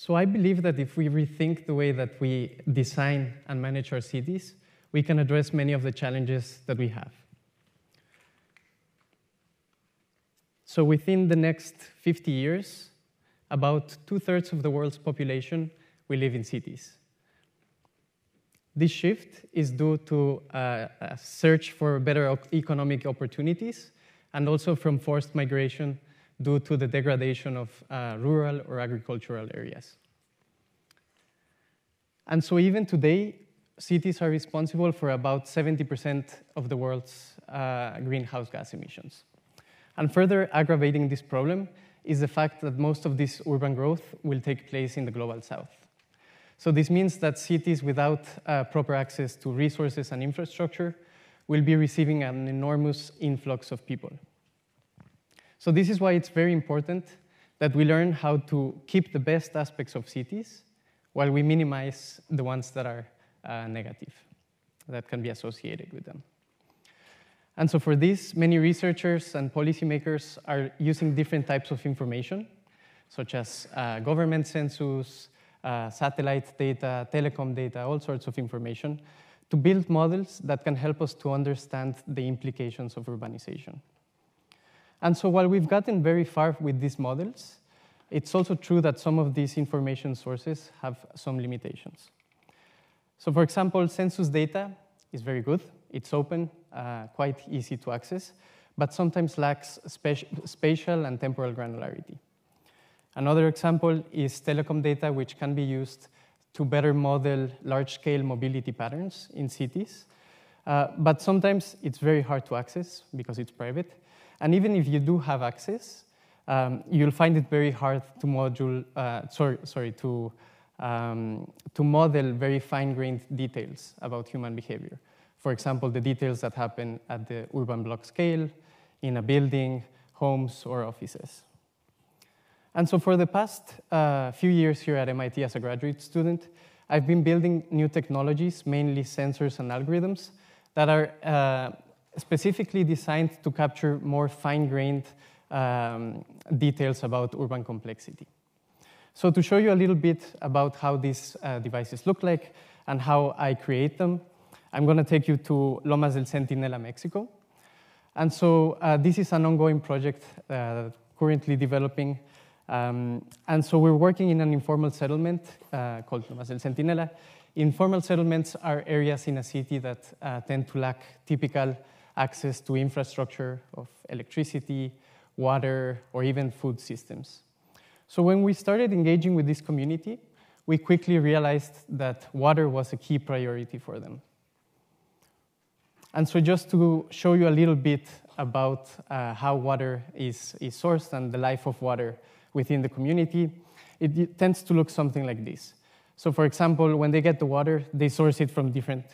So I believe that if we rethink the way that we design and manage our cities, we can address many of the challenges that we have. So within the next 50 years, about two-thirds of the world's population will live in cities. This shift is due to uh, a search for better economic opportunities and also from forced migration due to the degradation of uh, rural or agricultural areas. And so even today, cities are responsible for about 70% of the world's uh, greenhouse gas emissions. And further aggravating this problem is the fact that most of this urban growth will take place in the global south. So this means that cities without uh, proper access to resources and infrastructure will be receiving an enormous influx of people. So this is why it's very important that we learn how to keep the best aspects of cities while we minimize the ones that are uh, negative, that can be associated with them. And so for this, many researchers and policymakers are using different types of information, such as uh, government census, uh, satellite data, telecom data, all sorts of information, to build models that can help us to understand the implications of urbanization. And so while we've gotten very far with these models, it's also true that some of these information sources have some limitations. So for example, census data is very good. It's open, uh, quite easy to access, but sometimes lacks spatial and temporal granularity. Another example is telecom data, which can be used to better model large-scale mobility patterns in cities. Uh, but sometimes it's very hard to access because it's private. And even if you do have access, um, you'll find it very hard to module, uh, sorry, sorry, to, um, to model very fine-grained details about human behavior. For example, the details that happen at the urban block scale, in a building, homes, or offices. And so for the past uh, few years here at MIT as a graduate student, I've been building new technologies, mainly sensors and algorithms, that are uh, specifically designed to capture more fine-grained um, details about urban complexity. So to show you a little bit about how these uh, devices look like and how I create them, I'm going to take you to Lomas del Centinela, Mexico. And so uh, this is an ongoing project uh, currently developing. Um, and so we're working in an informal settlement uh, called Lomas del Centinela. Informal settlements are areas in a city that uh, tend to lack typical access to infrastructure of electricity, water, or even food systems. So when we started engaging with this community, we quickly realized that water was a key priority for them. And so just to show you a little bit about uh, how water is, is sourced and the life of water within the community, it, it tends to look something like this. So for example, when they get the water, they source it from different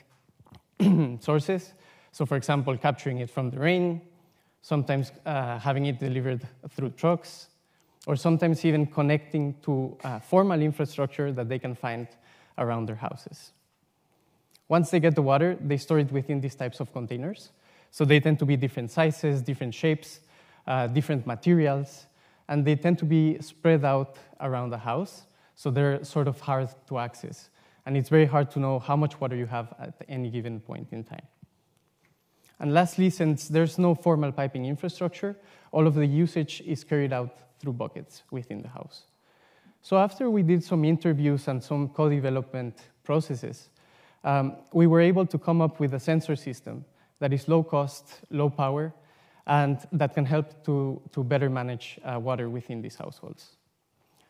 sources. So for example, capturing it from the rain, sometimes uh, having it delivered through trucks, or sometimes even connecting to uh, formal infrastructure that they can find around their houses. Once they get the water, they store it within these types of containers. So they tend to be different sizes, different shapes, uh, different materials, and they tend to be spread out around the house. So they're sort of hard to access. And it's very hard to know how much water you have at any given point in time. And lastly, since there's no formal piping infrastructure, all of the usage is carried out through buckets within the house. So after we did some interviews and some co-development processes, um, we were able to come up with a sensor system that is low cost, low power, and that can help to, to better manage uh, water within these households.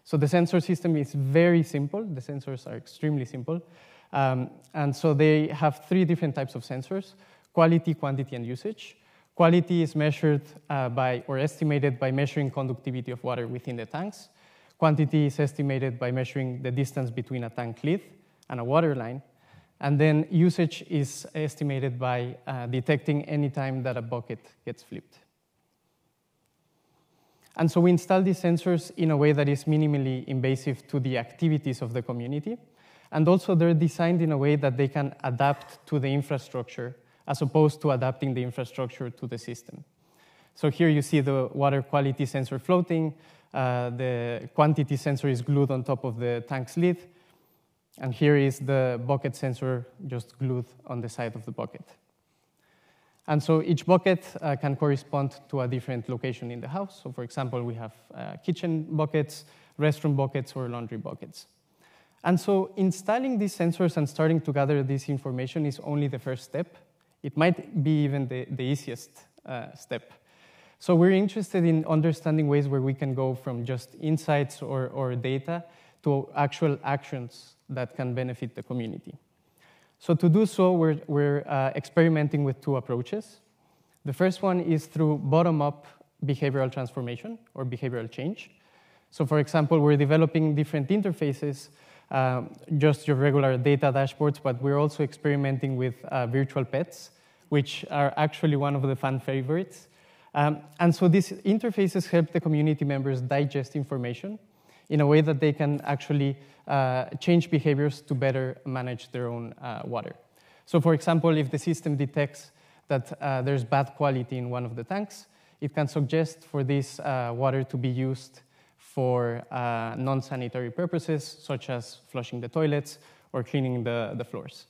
So the sensor system is very simple. The sensors are extremely simple. Um, and so they have three different types of sensors quality, quantity, and usage. Quality is measured uh, by or estimated by measuring conductivity of water within the tanks. Quantity is estimated by measuring the distance between a tank lid and a water line. And then usage is estimated by uh, detecting any time that a bucket gets flipped. And so we install these sensors in a way that is minimally invasive to the activities of the community. And also they're designed in a way that they can adapt to the infrastructure as opposed to adapting the infrastructure to the system. So here you see the water quality sensor floating. uh, the quantity sensor is glued on top of the tank's lid. And here is the bucket sensor just glued on the side of the bucket. And so each bucket uh, can correspond to a different location in the house. So for example, we have uh, kitchen buckets, restroom buckets, or laundry buckets. And so installing these sensors and starting to gather this information is only the first step. It might be even the, the easiest uh, step. So we're interested in understanding ways where we can go from just insights or, or data to actual actions that can benefit the community. So to do so, we're, we're uh, experimenting with two approaches. The first one is through bottom-up behavioral transformation or behavioral change. So for example, we're developing different interfaces, just your regular data dashboards, but we're also experimenting with uh, virtual pets, which are actually one of the fan favorites. Um, and so these interfaces help the community members digest information in a way that they can actually uh, change behaviors to better manage their own uh, water. So for example, if the system detects that uh, there's bad quality in one of the tanks, it can suggest for this uh, water to be used for uh, non-sanitary purposes, such as flushing the toilets or cleaning the, the floors.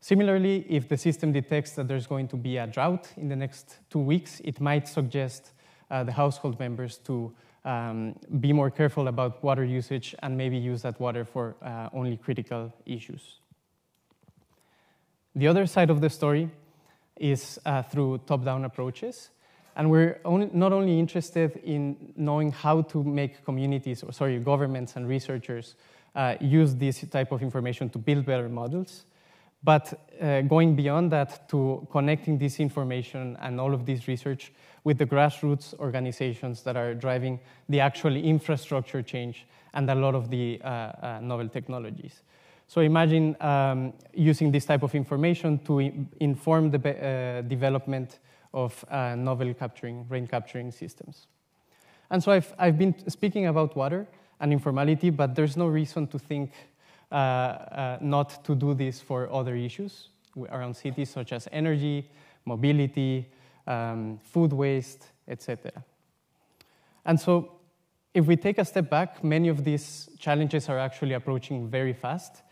Similarly, if the system detects that there's going to be a drought in the next two weeks, it might suggest uh, the household members to um, be more careful about water usage and maybe use that water for uh, only critical issues. The other side of the story is uh, through top-down approaches. And we're only, not only interested in knowing how to make communities, or sorry, governments and researchers uh, use this type of information to build better models, but uh, going beyond that to connecting this information and all of this research with the grassroots organizations that are driving the actual infrastructure change and a lot of the uh, uh, novel technologies. So imagine um, using this type of information to inform the uh, development of uh, novel capturing, rain capturing systems. And so I've, I've been speaking about water and informality, but there's no reason to think uh, uh, not to do this for other issues around cities, such as energy, mobility, um, food waste, etc. And so if we take a step back, many of these challenges are actually approaching very fast.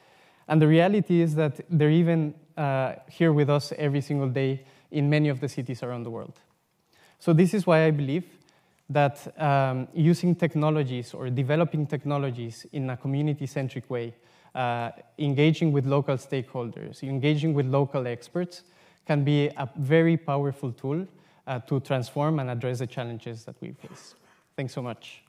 And the reality is that they're even uh, here with us every single day in many of the cities around the world. So this is why I believe that um, using technologies or developing technologies in a community-centric way, uh, engaging with local stakeholders, engaging with local experts, can be a very powerful tool uh, to transform and address the challenges that we face. Thanks so much.